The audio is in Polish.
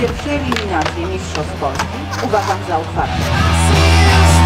pierwszej eliminacji Mistrzostw Polski uważam za uchwalanę.